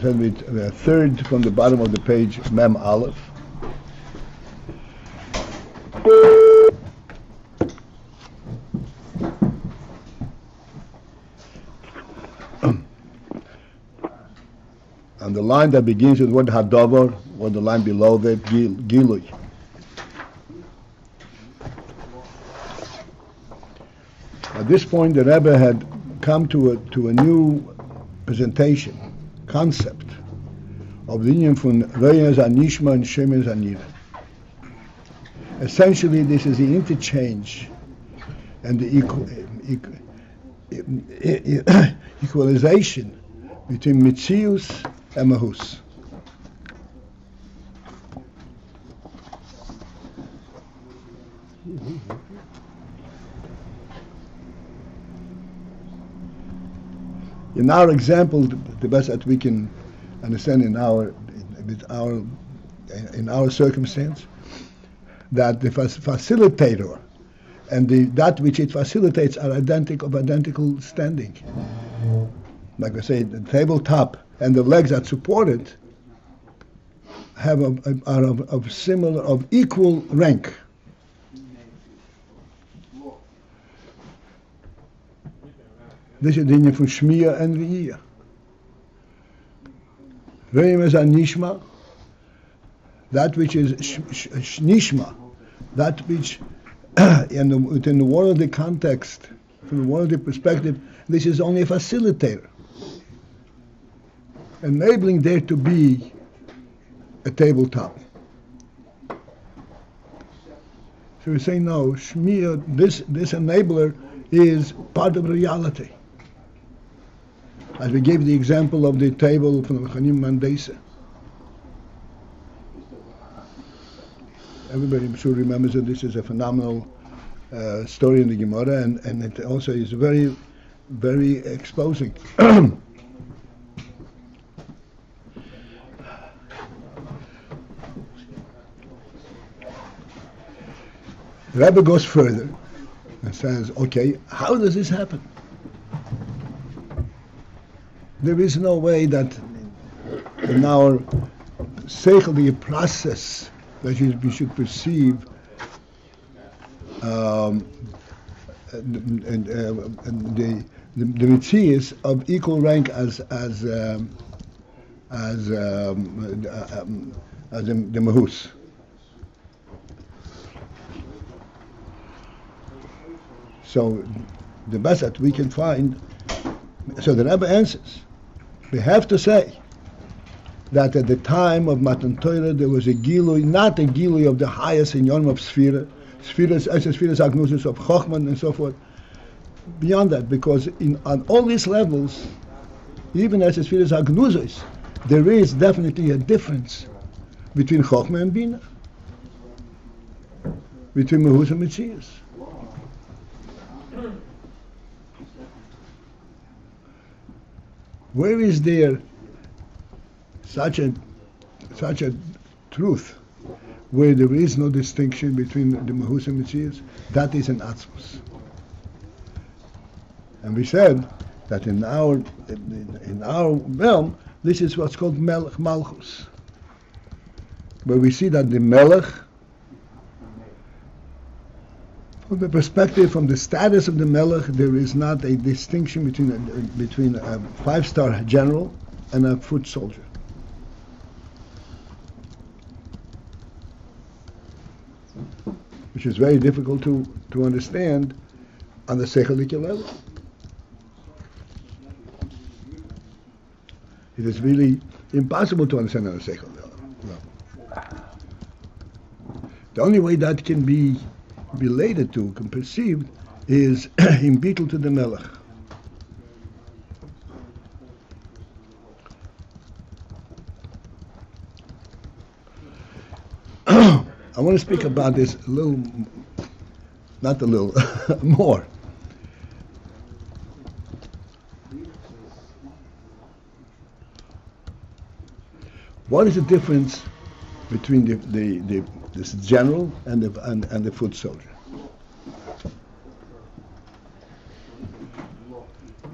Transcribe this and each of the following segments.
the uh, third from the bottom of the page, Mem Aleph. And the line that begins with what Hadover, or the line below that, Gil- Gilui. At this point, the Rebbe had come to a, to a new presentation, concept of the union from Reyes Anishma and Shemes Anira. Essentially, this is the interchange and the equal, equal, equalization between Mitzius and Mahus. In our example, the best that we can understand in our with our in our circumstance, that the facilitator and the, that which it facilitates are identical of identical standing. Like I say, the tabletop and the legs that support it have a, are of, of similar of equal rank. This is the union from Shmiya and Re'iyah. Re'im is a Nishma, that which is sh- sh- sh- Nishma, that which in the, the worldly context, from the worldly perspective, this is only a facilitator, enabling there to be a tabletop. So we say no, Shmiya, this, this enabler is part of reality. As we gave the example of the table from the Chanina ben Dosa. Everybody I'm sure remembers that this is a phenomenal uh, story in the Gemara, and, and it also is very, very exposing. The Rebbe goes further and says, okay, how does this happen? There is no way that in our seichel, process that we should perceive um, and, and, uh, and the the, the of equal rank as as um, as um, uh, um, as the, the mahus. So the best that we can find, so the Rebbe answers. We have to say that at the time of Matan Torah there was a gilui, not a gilui of the highest in Yom of Sphira, Sphiras, as a Sphiras Agnosis of Chochman and so forth. Beyond that, because in, on all these levels, even as a Sphiras Agnosis, there is definitely a difference between Chochma and Bina, between Mahus and Mitzias. Where is there such a such a truth where there is no distinction between the Mahus and Mitzias? That is an Atzmus. And we said that in our in, in our realm, this is what's called Melech Malchus. Where we see that the Melech from the perspective, from the status of the Melech, there is not a distinction between a, between a five-star general and a foot soldier. Which is very difficult to, to understand on the Sechalik level. It is really impossible to understand on the Sechalik level. The only way that can be related to, perceived, is in bittul to the Melech. I want to speak about this a little, not a little, more. What is the difference between the, the, the this general and the, and, and the foot soldier?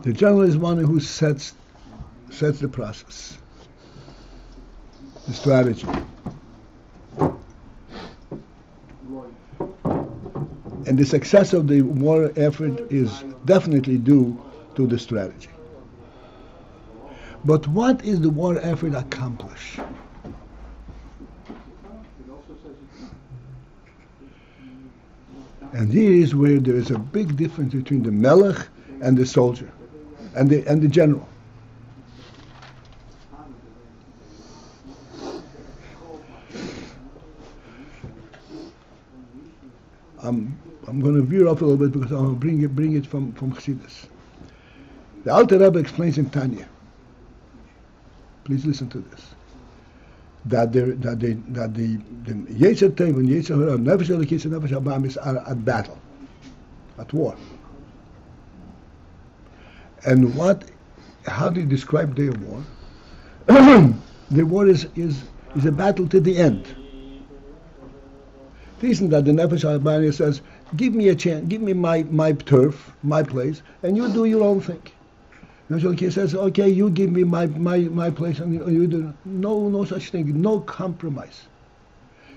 The general is one who sets sets the process. the strategy. And the success of the war effort is definitely due to the strategy. But what is the war effort accomplish? And here is where there is a big difference between the melech and the soldier and the, and the general. I'm, I'm going to veer off a little bit because I'm going to bring it, bring it from, from Chassidus. The Alter Rebbe explains in Tanya. Please listen to this. That the that the that the the Yetzer and Yetzer Hara, Nefesh Elokis and Nefesh Abamis are at battle, at war. And what? How do you describe their war? the war is is is a battle to the end. The reason that the Nefesh Albania says, give me a chance, give me my, my turf, my place, and you do your own thing. Nefesh says, okay, you give me my, my, my place, and you, do. No, no such thing, no compromise.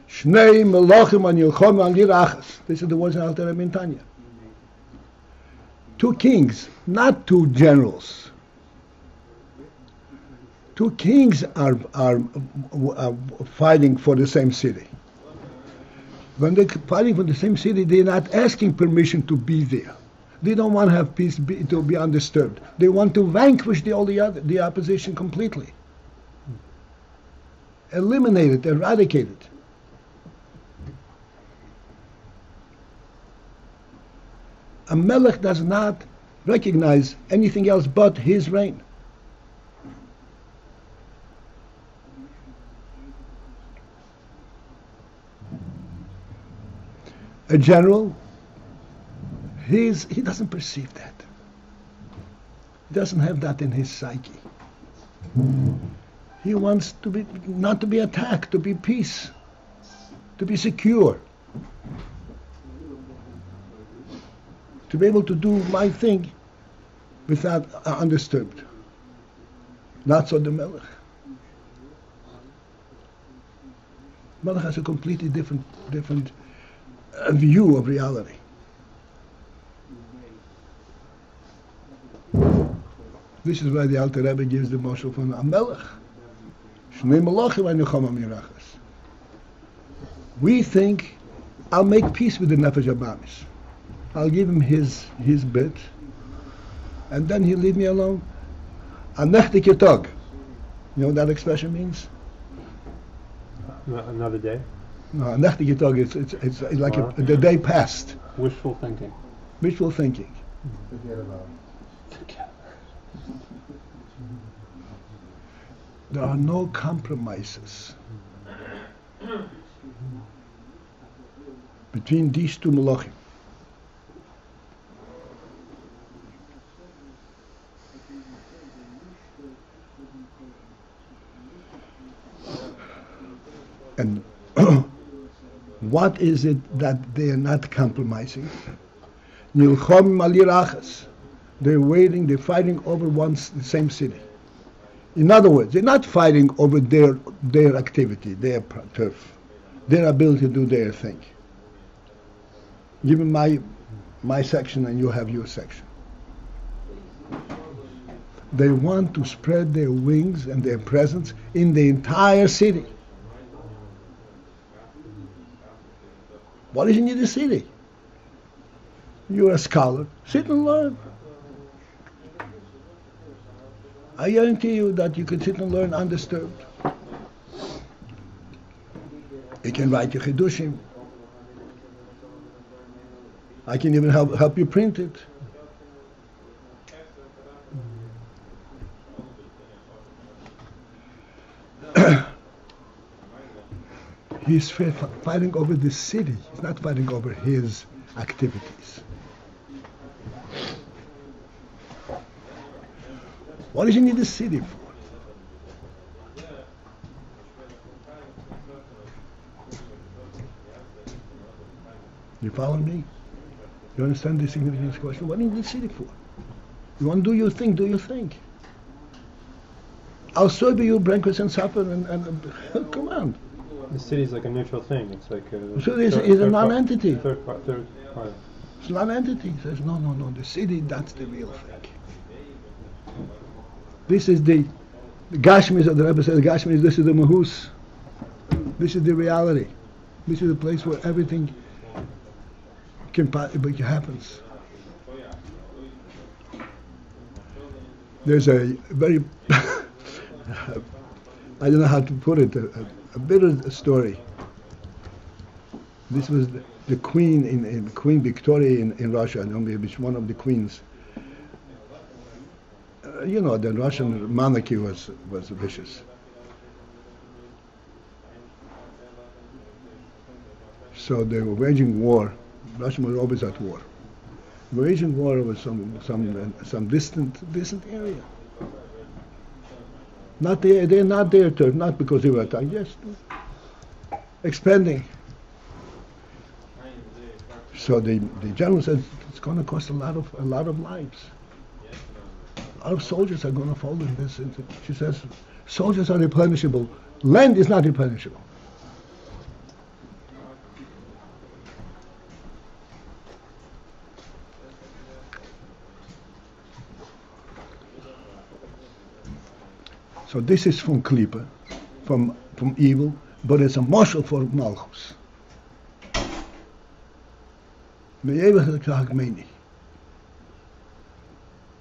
Shnei melachim an yilchom an yirachas. This is the words in Alter in Tanya. Two kings, not two generals. Two kings are, are, are fighting for the same city when they're fighting for the same city, they're not asking permission to be there. They don't want to have peace be, to be undisturbed. They want to vanquish the, all the, other, the opposition completely. Eliminate it, eradicate it. A melech does not recognize anything else but his reign. a general, he doesn't perceive that. He doesn't have that in his psyche. He wants to be not to be attacked, to be peace, to be secure, to be able to do my thing without uh, undisturbed. Not so the Melech. Melech has a completely different different a view of reality. This is why the Alter Rebbe gives the Moshel from Amelech. Shnei Malachim Mirachas. We think, I'll make peace with the Nefesh Abamis. I'll give him his, his bit, and then he'll leave me alone. Anechtik Yatog. You know what that expression means? Another day? No, nachtige Tag, it's, it's, it's like a, the day passed. Wishful thinking. Wishful thinking. Forget about There are no compromises between these two malachim. And what is it that they are not compromising? Nilchom malirachas. They're waiting, they're fighting over one the same city. In other words, they're not fighting over their their activity, their turf, their ability to do their thing. Give me my my section and you have your section. They want to spread their wings and their presence in the entire city. What is in the city? You're a scholar. Sit and learn. I guarantee you that you can sit and learn undisturbed. You can write your chidushim. I can even help help you print it. He's fighting over the city. He's not fighting over his activities. What does he need the city for? You follow me? You understand the significance of this question? What do you need the city for? You want to do your thing, do your thing. I'll serve you breakfast and supper and, and come on. The city's like a neutral thing. It's like a. So it's, third- it's a non-entity. Third, par- third party. It's a non-entity. He says, no, no, no, the city, that's the real thing. This is the, Gashmis, the Rebbe says, Gashmis, this is the Mahus. This is the reality. This is the place where everything can happens. There's a very, I don't know how to put it, a, a, a bitter story. This was the, the queen in, in Queen Victoria in, in Russia, which one of the queens. You know, the Russian monarchy was was vicious. So they were waging war. Russia was always at war. Waging war over some some some distant distant area. Not there, they're not there to not because they were attacked. Yes, expanding. So the, the general says it's going to cost a lot of a lot of lives. Of soldiers are going to fall in this. She says soldiers are replenishable. Land is not replenishable. So this is from Klipa, from from evil, but it's a marshal for Malchus. Me'evach Hagmeni.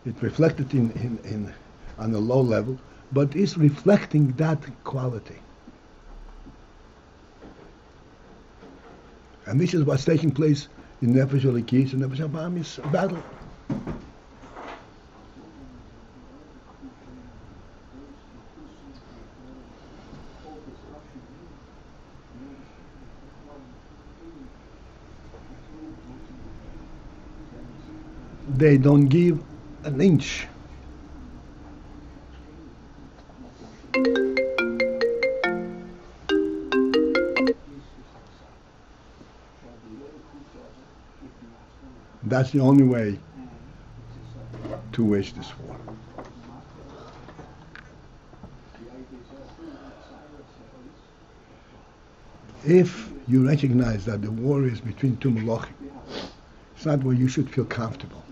It reflected in, in, in on a low level, but is reflecting that quality. And this is what's taking place in Nefesh Elokis and Nefesh Abamis battle. They don't give an inch. That's the only way to wage this war. If you recognize that the war is between two malachim, it's not where you should feel comfortable.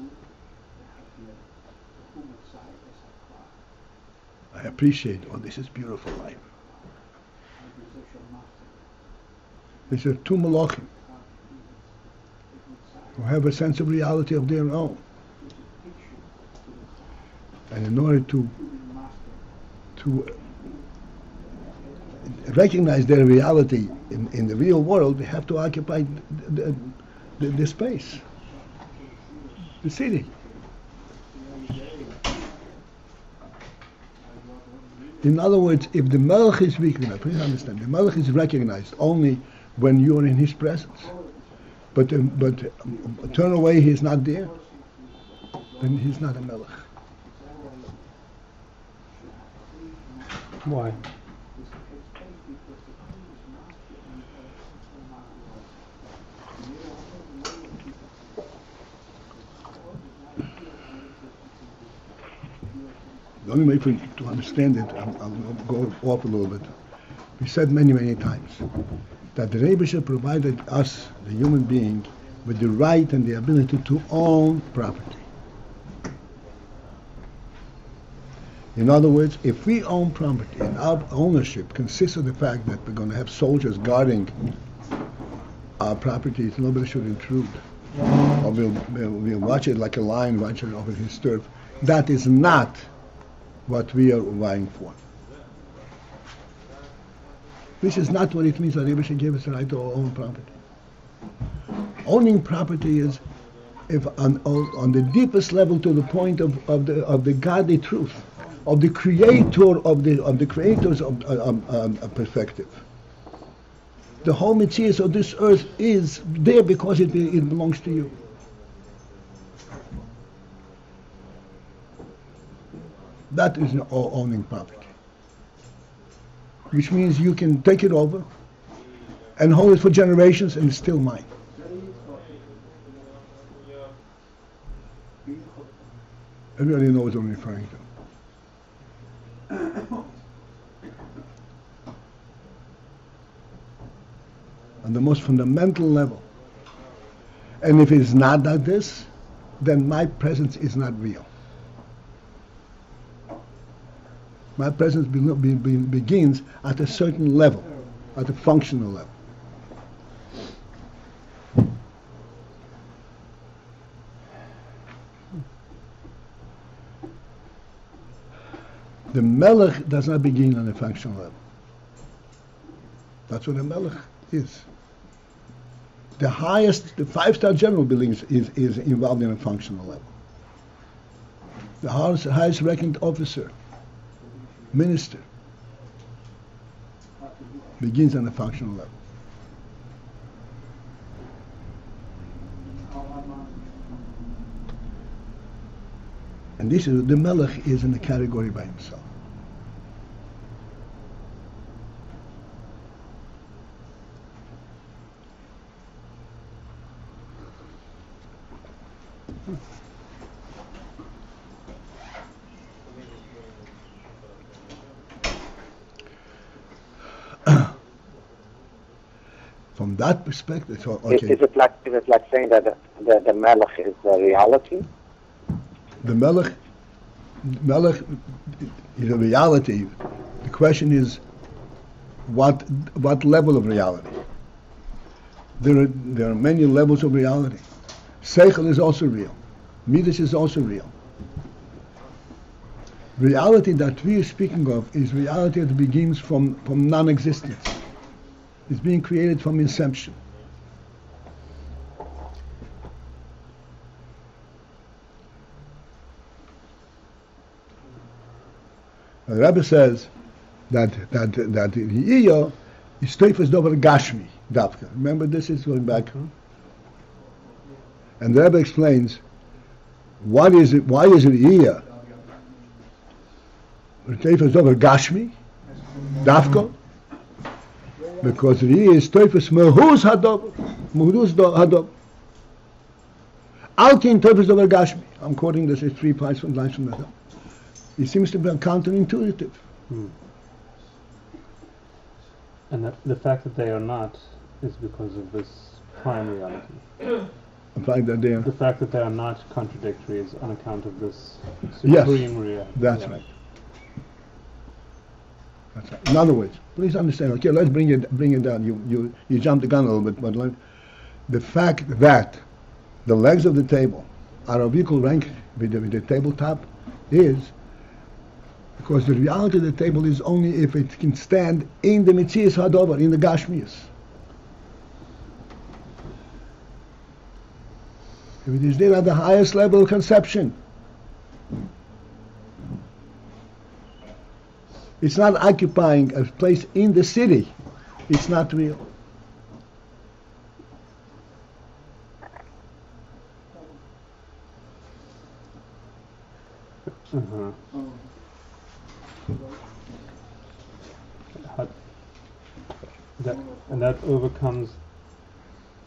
Appreciate, oh, this is beautiful life. These are two malachim who have a sense of reality of their own. And in order to to recognize their reality in, in the real world, they have to occupy the, the, the space, the city. In other words, if the Melech is weak, now please understand, the Melech is recognized only when you are in his presence. But um, but um, turn away, he's not there. Then he's not a Melech. Why? The only way for you to understand it, I'll, I'll go off a little bit. We said many, many times that the Rebbe provided us, the human being, with the right and the ability to own property. In other words, if we own property and our ownership consists of the fact that we're going to have soldiers guarding our properties, nobody should intrude. Or we'll, we'll, we'll watch it like a lion watching over his turf. That is not what we are vying for. This is not what it means that Rebbe gave us the right to own property. Owning property is if on, on the deepest level to the point of, of the of the godly truth, of the creator of the of the creator's of, um, um, perspective. The whole mitzvah of this earth is there because it, it belongs to you. That is owning property. Which means you can take it over and hold it for generations and it's still mine. Everybody knows what I'm referring to. On the most fundamental level. And if it's not like this, then my presence is not real. My presence be, be, be, begins at a certain level, at a functional level. The melech does not begin on a functional level. That's what a melech is. The highest, the five-star general building is, is involved in a functional level. The highest, highest ranked officer, minister, begins on a functional level. And this is the Melech is in the category by himself. From that perspective, so, Is, is it like is it like saying that the, the, the Melech is the reality? the Melech, Melech is a reality. The question is, what what level of reality? There are there are many levels of reality. Seichel is also real. Midas is also real. Reality that we are speaking of is reality that begins from, from non-existence. It's being created from inception. The Rebbe says that that that the Iya is Teufels Dover Gashmi Davka. Remember, this is going back. And the Rebbe explains what is it? Why is it Iya? Teufels Dover Gashmi Davka. Because the Iya is Teufels Mehus Hadover. Mehus Hadover. Alkin Teufels Dover Gashmi. I'm quoting this as three lines from lines from the it seems to be counterintuitive. Hmm. And the, the fact that they are not is because of this prime reality. The fact that they are, The fact that they are not contradictory is on account of this Yes, supreme reality. that's right. In other words, please understand. Okay, let's bring it bring it down. You you you jumped the gun a little bit, but let, the fact that the legs of the table are of equal rank with the, with the tabletop is because the reality of the table is only if it can stand in the mitzias hadover, in the gashmias. If it is there at the highest level of conception, it's not occupying a place in the city. It's not real. Uh-huh. That, and that overcomes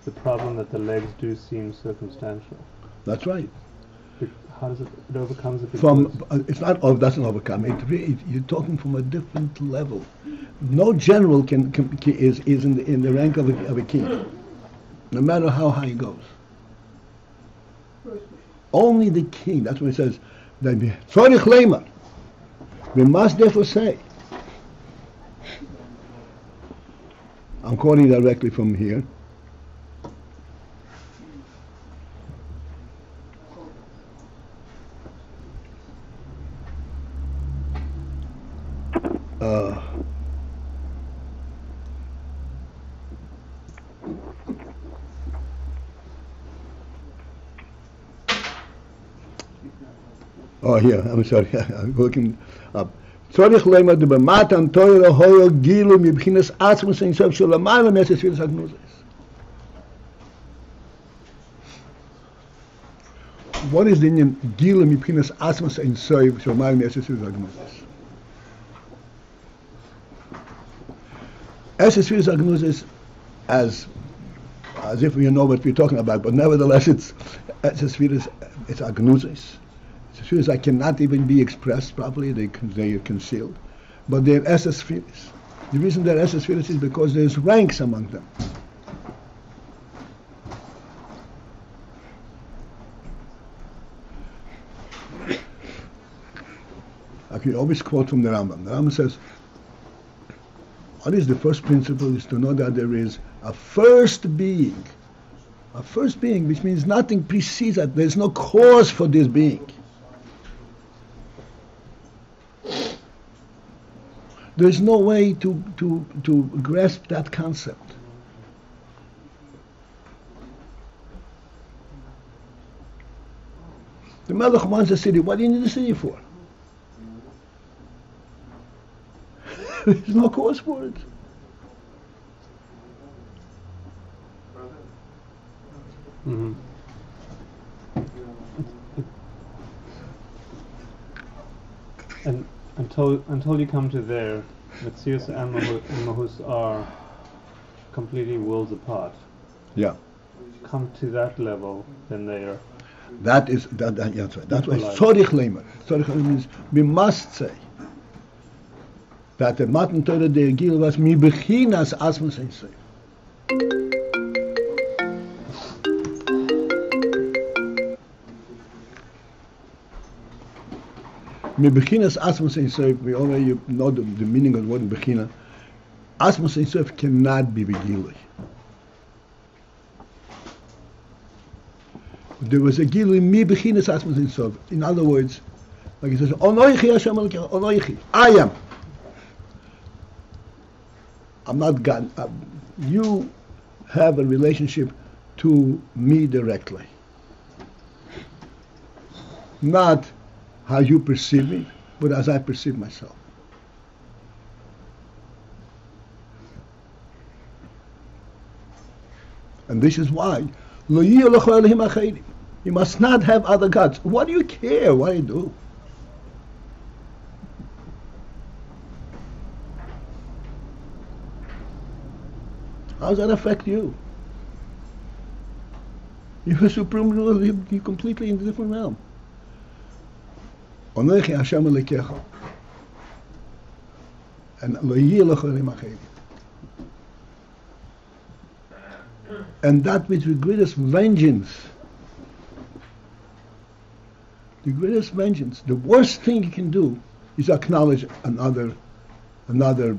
the problem that the legs do seem circumstantial. That's right. How does it? It overcomes it From uh, it's not oh, doesn't overcome it. Really, you're talking from a different level. No general can, can, is is in the, in the rank of a, of a king, no matter how high he goes. Only the king. That's what it says. That. We must therefore say. I'm quoting directly from here. Uh, oh, here, I'm sorry, I'm looking up. צריך לומר דבמתן תוירו הויו גילו מבחינס עצמוס אינסוף של למעלה מהספירס הגנוזס. What is the Indian gilo מבחינס עצמוס אינסוף של למעלה מהספירס הגנוזס? Esespheres Agnuzis as as if we know what we're talking about, but nevertheless it's Esespheres it's agnuzis. It's feelings that cannot even be expressed properly. They, they are concealed. But they have essence feelings. The reason they're essence feelings is because there's ranks among them. I can always quote from the Rambam. The Rambam says, what is the first principle is to know that there is a first being a first being, which means nothing precedes that. There's no cause for this being. There's no way to, to, to grasp that concept. The Melech wants a city. What do you need a city for? There's no cause for it. Mhm. And until until you come to there, Metzius and Mahu- Mahus are completely worlds apart. Yeah. Come to that level, then they are. That is that, that yeah, that's right. That's why tzorich leimer. Means we must say that the Matan Torah the Gil was mi bechinas asmas ein Mi bechinas asmas ein seif. We already know the, the meaning of the word bechina. Asmas ein seif cannot be begilui. There was a gilui mi bechinas asmas ein seif. In other words, like he says, Onoichi Hashem Elokecha, Onoichi, I am. I'm not God. Uh, you have a relationship to me directly. Not how you perceive me, but as I perceive myself. And this is why you must not have other gods. What do you care what I do? How does that affect you? You're a supreme ruler, you're completely in a different realm. And that which with greatest vengeance, the greatest vengeance, the worst thing you can do is acknowledge another, another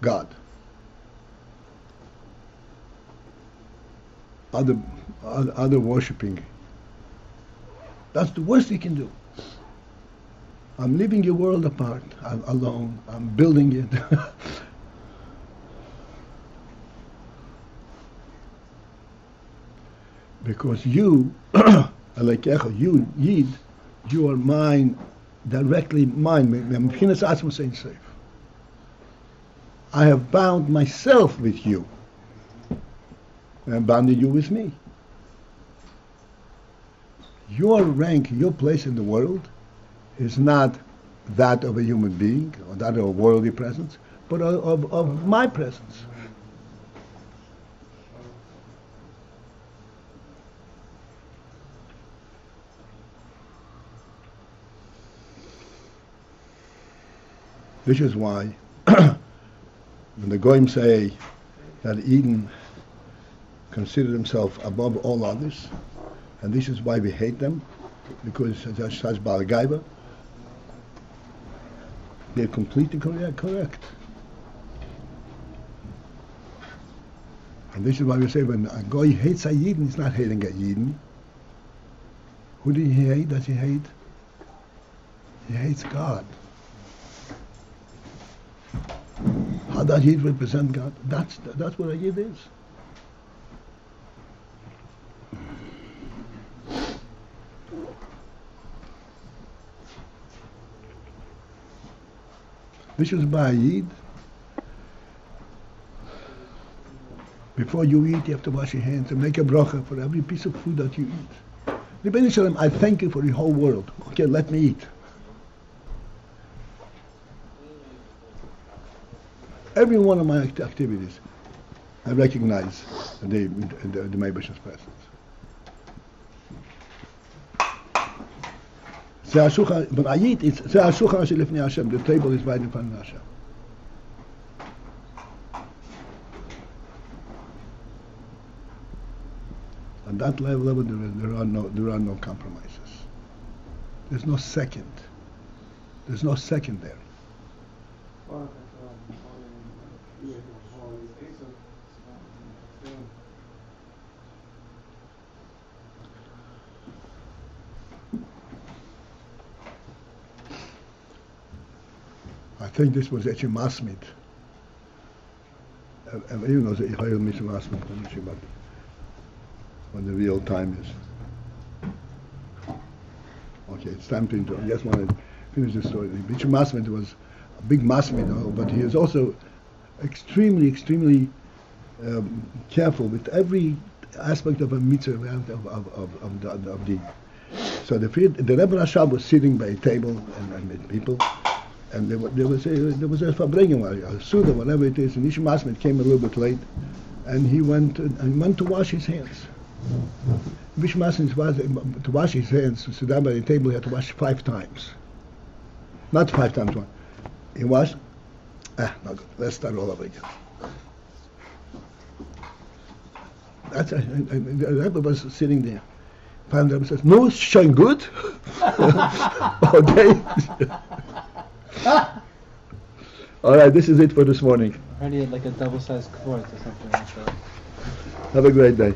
God. Other, other, other worshiping. That's the worst we can do. I'm leaving your world apart. I'm alone. I'm building it. because you, Alekecha, you, Yid, you are mine, directly mine. I have bound myself with you. And bounded you with me. Your rank, your place in the world is not that of a human being or that of a worldly presence, but of, of, of my presence. This is why when the Goyim say that Eden considered himself above all others, and this is why we hate them, because they're such balagaiva, they're completely correct. And this is why we say when a guy hates a he's not hating a Yidden. Who did he hate? Does he hate? He hates God. How does Yid represent God? That's that's what a Yid is. This is by. Before you eat, you have to wash your hands and make a bracha for every piece of food that you eat. The Shalom, I thank you for the whole world. Okay, let me eat. Every one of my activities, I recognize the, the, the Meibash's presence. but ayit is ze hashulchan Hashem. The table is right in front of Hashem. At that level, there, is, there are no there are no compromises. There's no second. There's no secondary. Think this was actually though it's Yehoel Mishra Masmid, I'm not sure about when the real time is. Okay, it's time to inter- I just want to finish the story. Mishra Masmid was a big Masmid, uh, but he is also extremely, extremely um, careful with every aspect of a mitzvah of, of, of, of, the, of the. So the, the Rebbe Rashab was sitting by a table and, and with people, and there, there was a there was a farbrengen, a suda, whatever it is. And Ish came a little bit late, and he went and went to wash his hands. Ish Masmid was to wash his hands. To sit down by the table, he had to wash five times. Not five times one. He washed. Ah, not good. Let's start all over again. That's, and, and the Rebbe was sitting there. The Rebbe says, "No, it's showing good." okay. All right, this is it for this morning. I heard had like a double-sized quart or something like that. Have a great day.